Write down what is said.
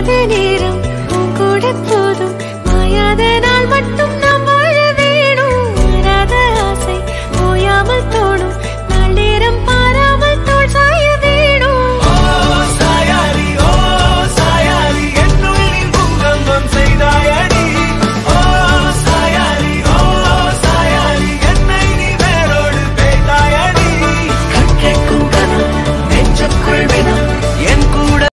மாயாத நேரம் உன் கூட போதும். மாயாத